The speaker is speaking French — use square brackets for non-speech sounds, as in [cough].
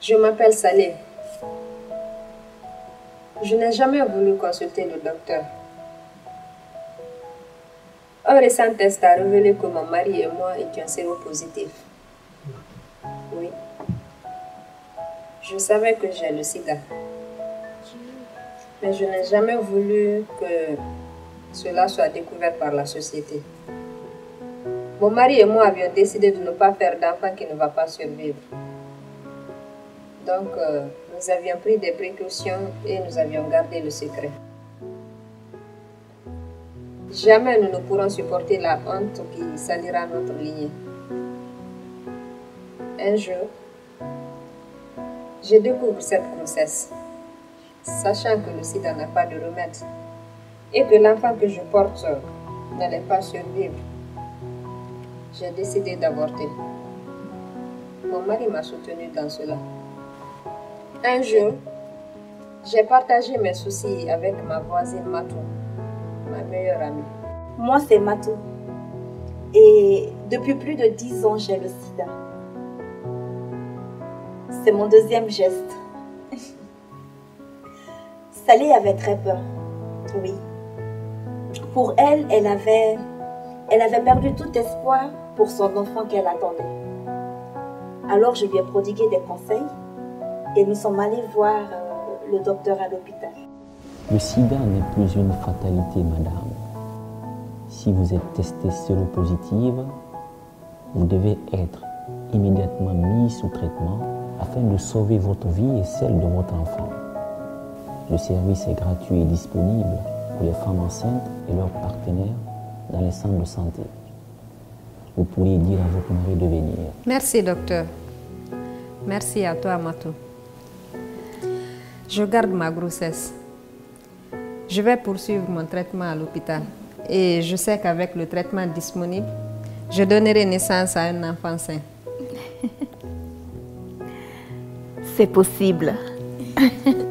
Je m'appelle Salé. Je n'ai jamais voulu consulter le docteur. Un récent test a révélé que mon mari et moi étions séropositifs. Oui. Je savais que j'ai le sida. Mais je n'ai jamais voulu que cela soit découvert par la société. Mon mari et moi avions décidé de ne pas faire d'enfant qui ne va pas survivre. Donc, euh, nous avions pris des précautions et nous avions gardé le secret. Jamais nous ne pourrons supporter la honte qui salira notre lignée. Un jour, je découvre cette grossesse, sachant que le sida n'a pas de remède et que l'enfant que je porte n'allait pas survivre. J'ai décidé d'avorter. Mon mari m'a soutenu dans cela. Un jour, j'ai partagé mes soucis avec ma voisine Matou, ma meilleure amie. Moi, c'est Matou. Et depuis plus de dix ans, j'ai le sida. C'est mon deuxième geste. [laughs] Salé avait très peur. Oui. Pour elle, elle avait, elle avait perdu tout espoir pour son enfant qu'elle attendait. Alors je lui ai prodigué des conseils et nous sommes allés voir euh, le docteur à l'hôpital. Le sida n'est plus une fatalité, madame. Si vous êtes testée séropositive, vous devez être immédiatement mis sous traitement afin de sauver votre vie et celle de votre enfant. Le service est gratuit et disponible pour les femmes enceintes et leurs partenaires dans les centres de santé. Vous pourriez dire à votre mari de venir. Merci, docteur. Merci à toi, Matou. Je garde ma grossesse. Je vais poursuivre mon traitement à l'hôpital. Et je sais qu'avec le traitement disponible, je donnerai naissance à un enfant sain. C'est possible. [laughs]